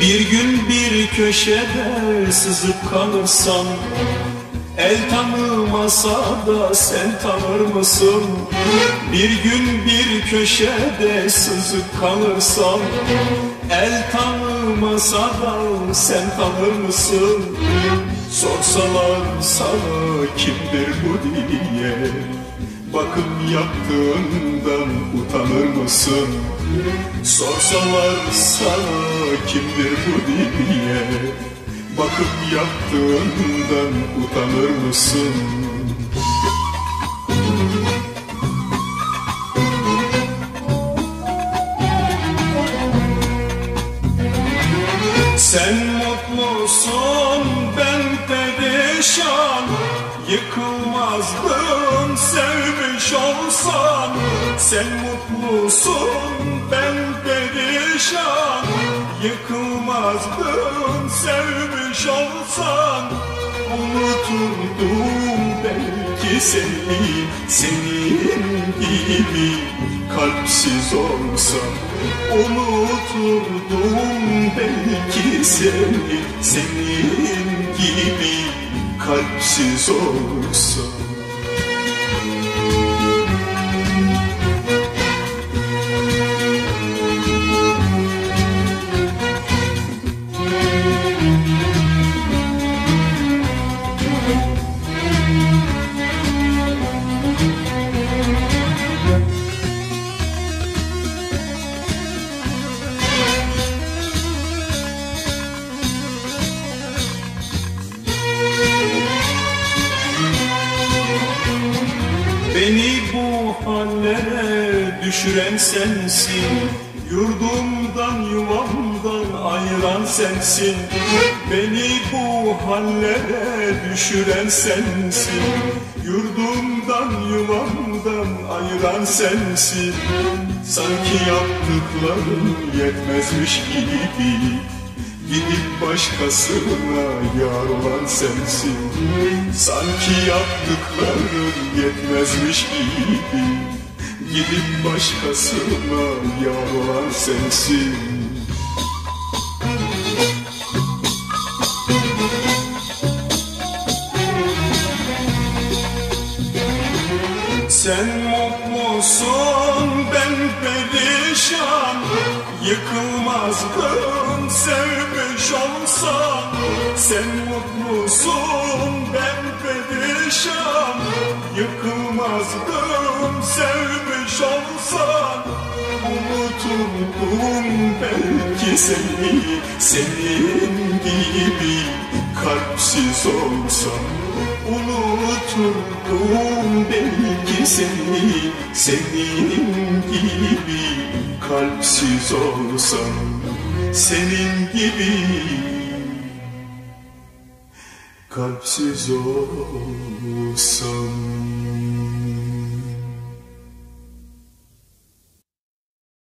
Bir gün bir köşede sızıp kalırsan El tanımasa da sen tanır mısın? Bir gün bir köşede sızıp kalırsan El tanımasa da sen tanır mısın? Sorsalar sana kimdir bu diye Bakım yaptığından utanır mısın? Sorsalar sana kimdir bu diye Bakıp yaptığından utanır mısın? Sen mutlusun ben perişan. Yıkılmazdım sevmiş olsan. Unuturdum belki seni Senin gibi. Kalpsiz olsam Unuturdum belki seni Senin gibi. Kalpsiz olsam hallere düşüren sensin. Yurdumdan yuvamdan ayıran sensin. Beni bu hallere düşüren sensin. Yurdumdan yuvamdan ayıran sensin. Sanki yaptıkların yetmezmiş gibi Gidip başkasına yar olan sensin. Sanki yaptıkların yetmezmiş gibi. Gidip başkasına yar olan sensin. Sen mutlusun ben perişan. Yıkılmazdım sevmiş olsan Sen mutlusun ben perişan. Yıkılmazdım sevmiş olsan Unuturdum belki seni Senin gibi kalpsiz olsam. Unuturdum belki seni Senin gibi kalpsiz olsam Senin gibi kalpsiz olsam